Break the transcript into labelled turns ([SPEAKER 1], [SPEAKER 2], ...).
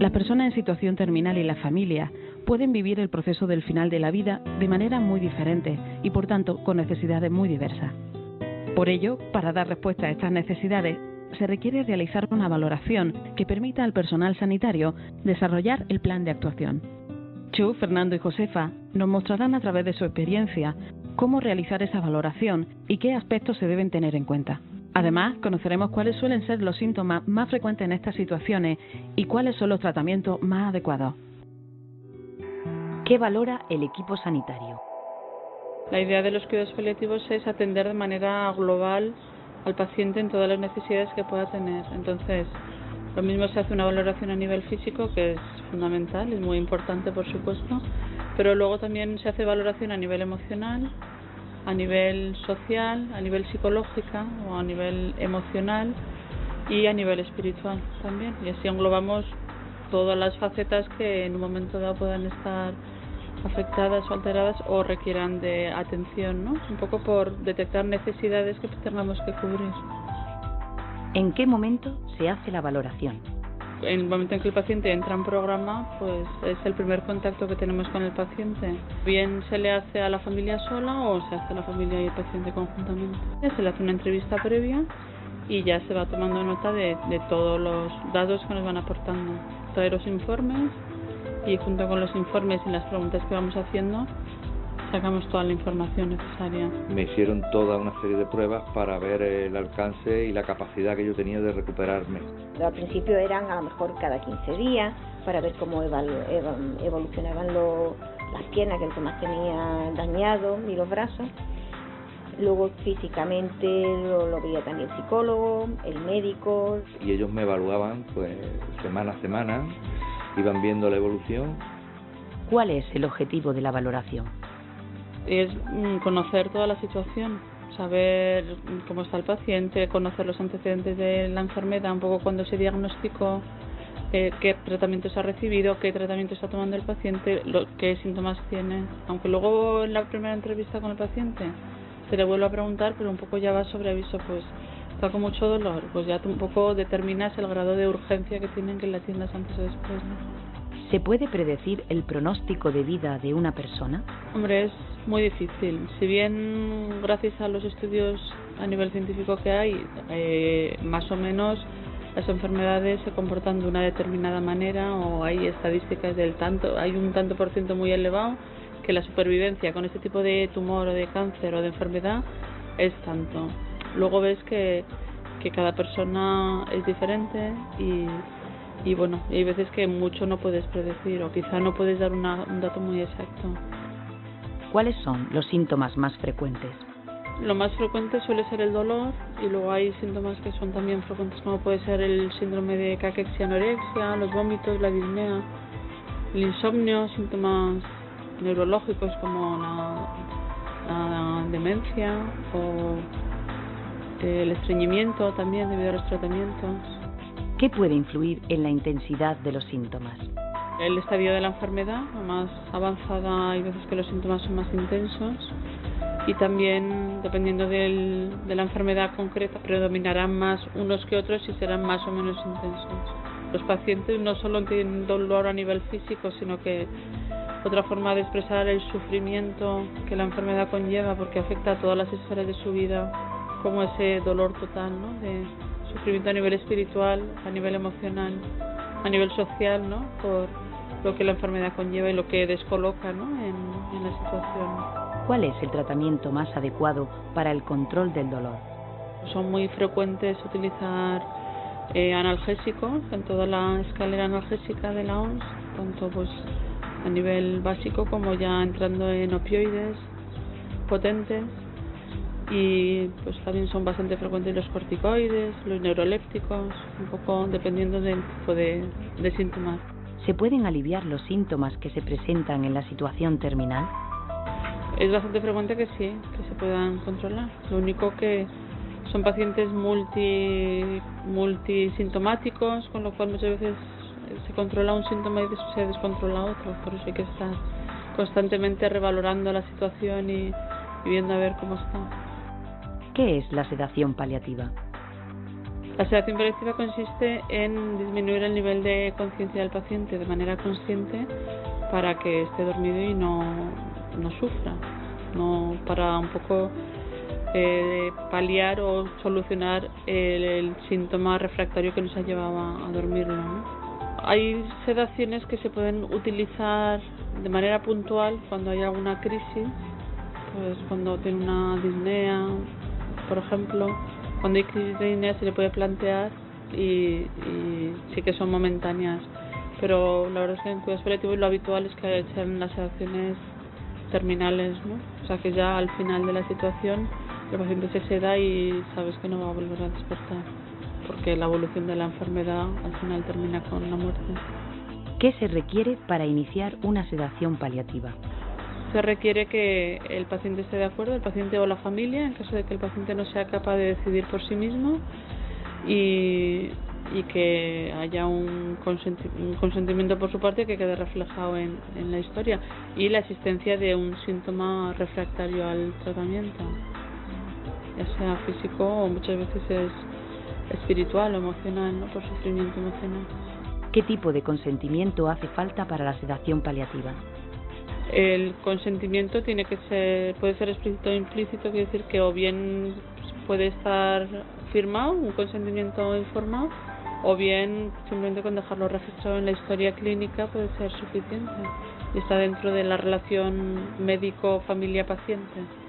[SPEAKER 1] La persona en situación terminal y la familia pueden vivir el proceso del final de la vida de manera muy diferente y por tanto con necesidades muy diversas. Por ello, para dar respuesta a estas necesidades, se requiere realizar una valoración que permita al personal sanitario desarrollar el plan de actuación. Chu, Fernando y Josefa nos mostrarán a través de su experiencia cómo realizar esa valoración y qué aspectos se deben tener en cuenta. Además, conoceremos cuáles suelen ser los síntomas más frecuentes en estas situaciones y cuáles son los tratamientos más adecuados.
[SPEAKER 2] ¿Qué valora el equipo sanitario?
[SPEAKER 3] La idea de los cuidados paliativos es atender de manera global al paciente en todas las necesidades que pueda tener. Entonces, lo mismo se hace una valoración a nivel físico, que es fundamental, es muy importante, por supuesto, pero luego también se hace valoración a nivel emocional, a nivel social, a nivel psicológica o a nivel emocional y a nivel espiritual también. Y así englobamos todas las facetas que en un momento dado puedan estar afectadas o alteradas o requieran de atención, ¿no? Un poco por detectar necesidades que tengamos que cubrir.
[SPEAKER 2] ¿En qué momento se hace la valoración?
[SPEAKER 3] En el momento en que el paciente entra en programa, pues es el primer contacto que tenemos con el paciente. Bien se le hace a la familia sola o se hace a la familia y el paciente conjuntamente. Se le hace una entrevista previa y ya se va tomando nota de, de todos los datos que nos van aportando. Todos los informes y junto con los informes y las preguntas que vamos haciendo sacamos toda la información necesaria.
[SPEAKER 4] Me hicieron toda una serie de pruebas para ver el alcance y la capacidad que yo tenía de recuperarme.
[SPEAKER 5] Al principio eran a lo mejor cada 15 días para ver cómo evolucionaban las piernas que el que más tenía dañado y los brazos. Luego físicamente lo, lo veía también el psicólogo, el médico.
[SPEAKER 4] Y ellos me evaluaban pues semana a semana iban viendo la evolución.
[SPEAKER 2] ¿Cuál es el objetivo de la valoración?
[SPEAKER 3] Es mm, conocer toda la situación, saber cómo está el paciente, conocer los antecedentes de la enfermedad, un poco cuando se diagnosticó, eh, qué tratamientos ha recibido, qué tratamiento está tomando el paciente, qué síntomas tiene. Aunque luego en la primera entrevista con el paciente se le vuelve a preguntar, pero un poco ya va sobre aviso, pues está con mucho dolor, pues ya un poco determinas el grado de urgencia que tienen que la atiendas antes o después.
[SPEAKER 2] ¿Se puede predecir el pronóstico de vida de una persona?
[SPEAKER 3] Hombre, es muy difícil. Si bien gracias a los estudios a nivel científico que hay, eh, más o menos las enfermedades se comportan de una determinada manera o hay estadísticas del tanto, hay un tanto por ciento muy elevado que la supervivencia con este tipo de tumor o de cáncer o de enfermedad es tanto luego ves que, que cada persona es diferente y, y bueno, hay veces que mucho no puedes predecir o quizá no puedes dar una, un dato muy exacto.
[SPEAKER 2] ¿Cuáles son los síntomas más frecuentes?
[SPEAKER 3] Lo más frecuente suele ser el dolor y luego hay síntomas que son también frecuentes como puede ser el síndrome de caquexia anorexia, los vómitos, la disnea, el insomnio, síntomas neurológicos como la, la demencia o el estreñimiento también debido a los tratamientos.
[SPEAKER 2] ¿Qué puede influir en la intensidad de los síntomas?
[SPEAKER 3] El estadio de la enfermedad, más avanzada, hay veces que los síntomas son más intensos y también dependiendo del, de la enfermedad concreta predominarán más unos que otros y serán más o menos intensos. Los pacientes no solo tienen dolor a nivel físico, sino que otra forma de expresar el sufrimiento que la enfermedad conlleva porque afecta a todas las esferas de su vida como ese dolor total, ¿no? De sufrimiento a nivel espiritual, a nivel emocional, a nivel social, ¿no? Por lo que la enfermedad conlleva y lo que descoloca, ¿no? En, la situación.
[SPEAKER 2] ¿Cuál es el tratamiento más adecuado para el control del dolor?
[SPEAKER 3] Son muy frecuentes utilizar eh, analgésicos en toda la escalera analgésica de la OMS, tanto pues a nivel básico como ya entrando en opioides potentes y pues también son bastante frecuentes los corticoides, los neurolépticos, un poco dependiendo del tipo de, de síntomas.
[SPEAKER 2] ¿Se pueden aliviar los síntomas que se presentan en la situación terminal?
[SPEAKER 3] Es bastante frecuente que sí, que se puedan controlar. Lo único que son pacientes multi, multisintomáticos, con lo cual muchas veces se controla un síntoma y se descontrola otro. Por eso hay que estar constantemente revalorando la situación y, y viendo a ver cómo está.
[SPEAKER 2] ¿Qué es la sedación paliativa?
[SPEAKER 3] La sedación paliativa consiste en disminuir el nivel de conciencia del paciente de manera consciente para que esté dormido y no, no sufra, no para un poco eh, paliar o solucionar el, síntoma refractario que nos ha llevado a, dormirlo. Hay sedaciones que se pueden utilizar de manera puntual cuando hay alguna crisis, pues cuando tiene una disnea, por ejemplo, cuando hay crisis de disnea se le puede plantear y, sí que son momentáneas. Pero la verdad es que en cuidados paliativos lo habitual es que sean las sedaciones terminales, ¿no? O sea que ya al final de la situación el paciente se seda y sabes que no va a volver a despertar, porque la evolución de la enfermedad al final termina con la muerte.
[SPEAKER 2] ¿Qué se requiere para iniciar una sedación paliativa?
[SPEAKER 3] Se requiere que el paciente esté de acuerdo, el paciente o la familia, en caso de que el paciente no sea capaz de decidir por sí mismo, y, y que haya un, consentimiento por su parte que quede reflejado en, en la historia, y la existencia de un síntoma refractario al tratamiento ya sea físico o muchas veces es espiritual o emocional, ¿no? por sufrimiento emocional.
[SPEAKER 2] ¿Qué tipo de consentimiento hace falta para la sedación paliativa?
[SPEAKER 3] El consentimiento tiene que ser, puede ser explícito o implícito, quiere decir que o bien puede estar firmado, un consentimiento informado, o bien simplemente con dejarlo registrado en la historia clínica puede ser suficiente y está dentro de la relación médico-familia-paciente.